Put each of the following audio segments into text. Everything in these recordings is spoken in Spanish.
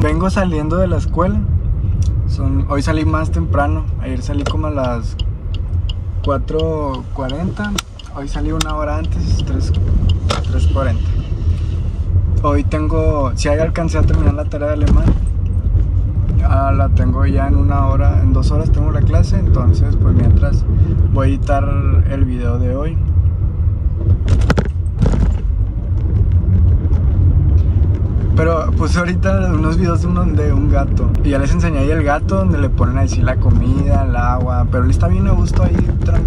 Vengo saliendo de la escuela. Son, hoy salí más temprano. Ayer salí como a las 4.40. Hoy salí una hora antes, 3.40. Hoy tengo, si hay alcancé a terminar la tarea de alemán, la tengo ya en una hora, en dos horas tengo la clase, entonces pues mientras voy a editar el video de hoy. Pero puse ahorita unos videos de, de un gato. Y ya les enseñé ahí el gato donde le ponen ahí la comida, el agua. Pero él está bien a gusto ahí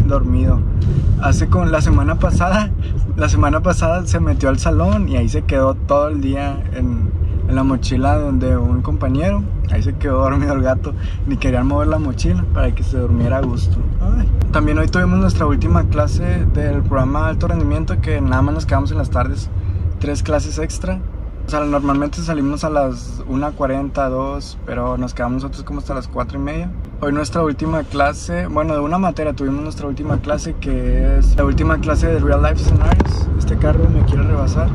dormido. Hace con la semana pasada, la semana pasada se metió al salón y ahí se quedó todo el día en, en la mochila de un compañero. Ahí se quedó dormido el gato. Ni querían mover la mochila para que se durmiera a gusto. También hoy tuvimos nuestra última clase del programa Alto Rendimiento que nada más nos quedamos en las tardes. Tres clases extra. O sea, normalmente salimos a las 1.40, 2, pero nos quedamos nosotros como hasta las 4 y media. Hoy nuestra última clase, bueno, de una materia tuvimos nuestra última clase que es la última clase de Real Life Scenarios. Este carro me quiere rebasar.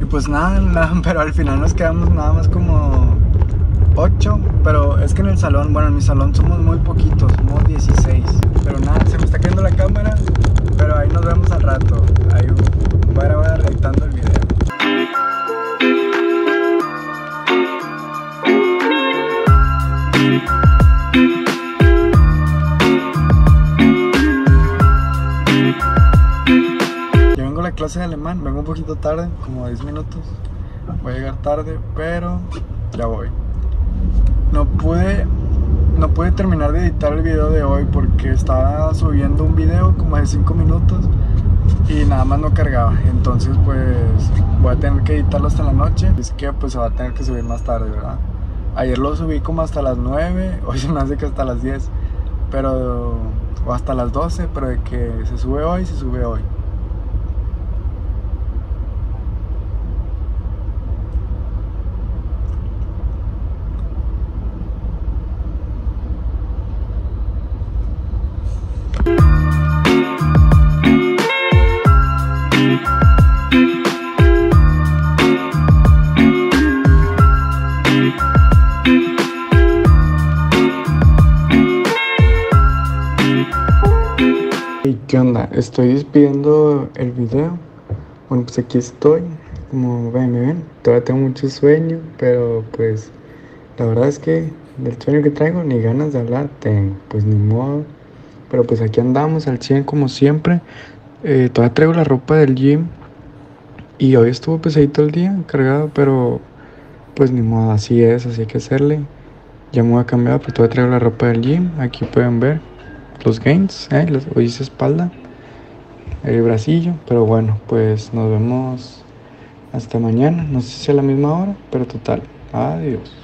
Y pues nada, nada, pero al final nos quedamos nada más como 8, pero es que en el salón, bueno, en mi salón somos muy poquitos, somos 16. Pero nada, se me está cayendo la cámara, pero ahí nos vemos al rato. Ahí voy a editando el video. Ya vengo a la clase de alemán, vengo un poquito tarde, como 10 minutos. Voy a llegar tarde, pero ya voy no pude no pude terminar de editar el video de hoy porque estaba subiendo un video como de 5 minutos y nada más no cargaba. Entonces pues voy a tener que editarlo hasta la noche. Es que pues se va a tener que subir más tarde verdad ayer lo subí como hasta las 9 hoy se me hace que hasta las 10 pero o hasta las 12 pero de que se sube hoy se sube hoy ¿Qué onda? Estoy despidiendo el video. Bueno, pues aquí estoy. Como ven, ven. Todavía tengo mucho sueño, pero pues la verdad es que del sueño que traigo ni ganas de hablar tengo. Pues ni modo. Pero pues aquí andamos al 100 como siempre. Eh, todavía traigo la ropa del gym. Y hoy estuvo pesadito el día, cargado, pero pues ni modo, así es, así hay que hacerle. Ya me voy a cambiar, pero todavía traigo la ropa del gym. Aquí pueden ver los gains, ¿eh? hoy hice espalda, el bracillo, pero bueno, pues nos vemos hasta mañana, no sé si a la misma hora, pero total, adiós.